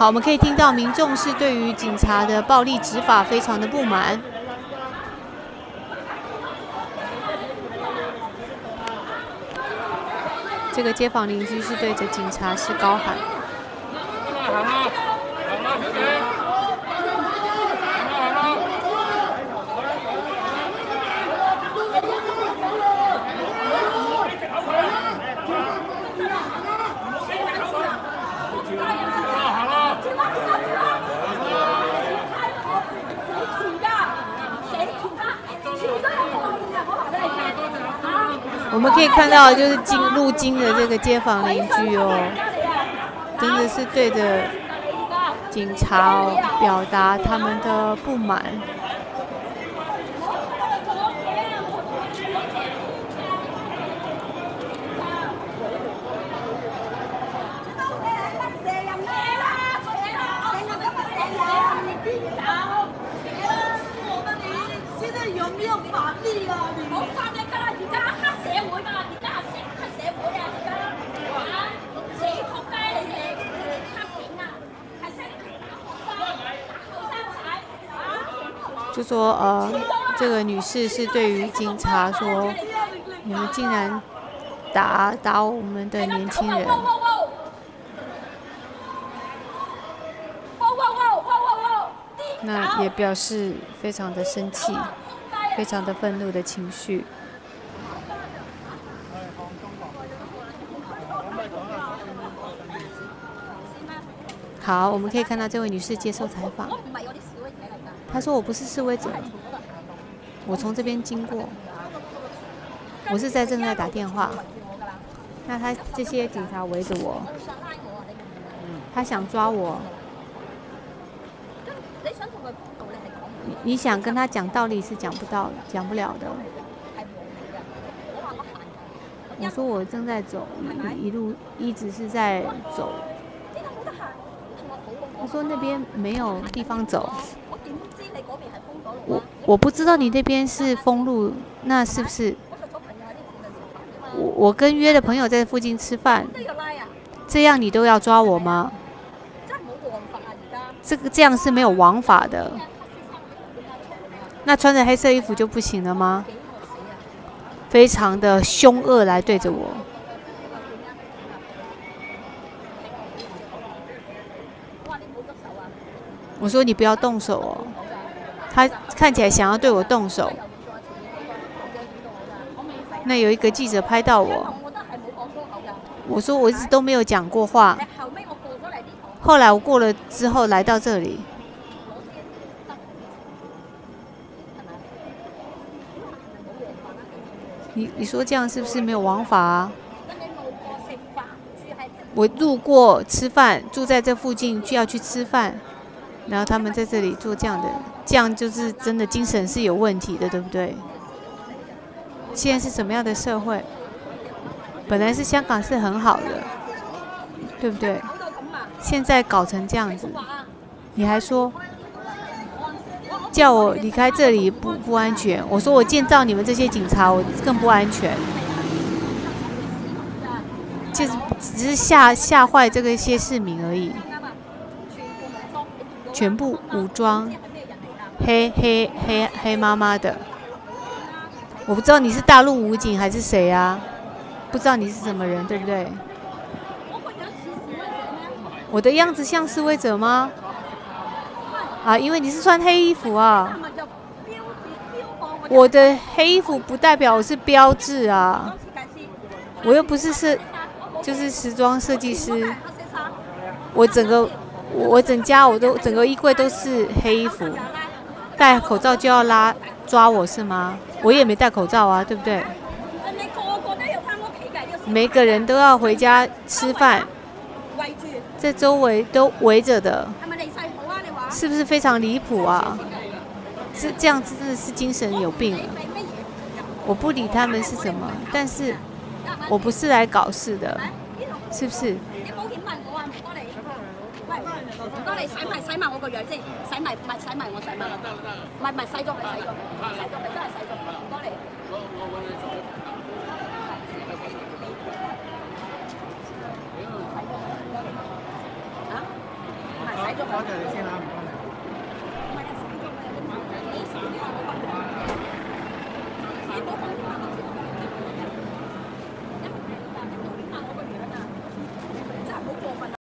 好，我们可以听到民众是对于警察的暴力执法非常的不满。这个街坊邻居是对着警察是高喊。我们可以看到，就是进入京的这个街坊邻居哦，真的是对着警察哦表达他们的不满。就说呃，这个女士是对于警察说，你们竟然打打我们的年轻人，那也表示非常的生气，非常的愤怒的情绪。好，我们可以看到这位女士接受采访。她说：“我不是示威者，我从这边经过，我是在正在打电话。那他这些警察围着我，他想抓我。你你想跟他讲道理是讲不到、讲不了的。我说我正在走，一一路一直是在走。他说那边没有地方走。”我我不知道你那边是封路，那是不是？我我跟约的朋友在附近吃饭，这样你都要抓我吗？这个这样是没有王法的。那穿着黑色衣服就不行了吗？非常的凶恶来对着我。我说你不要动手哦。他看起来想要对我动手，那有一个记者拍到我，我说我一直都没有讲过话。后来我过了之后来到这里，你你说这样是不是没有王法啊？我路过吃饭，住在这附近就要去吃饭，然后他们在这里做这样的。这样就是真的精神是有问题的，对不对？现在是什么样的社会？本来是香港是很好的，对不对？现在搞成这样子，你还说叫我离开这里不不安全？我说我建造你们这些警察，我更不安全，就是只是吓吓坏这个一些市民而已，全部武装。黑黑黑黑妈妈的，我不知道你是大陆武警还是谁啊？不知道你是什么人，对不对？我的样子像示威者吗？啊，因为你是穿黑衣服啊。我的黑衣服不代表我是标志啊。我又不是设，就是时装设计师。我整个我整家我都整个衣柜都是黑衣服。戴口罩就要拉抓我是吗？我也没戴口罩啊，对不对？每个人都要回家吃饭，这周围都围着的，是不是非常离谱啊？这这样子真的是精神有病了。我不理他们是什么，但是我不是来搞事的，是不是？唔該你洗埋洗埋我個樣先，洗埋唔係洗埋我洗埋，唔係唔係洗咗咪洗咗，洗咗咪真係洗咗，唔該你。啊？唔係洗咗我。多謝你先啦。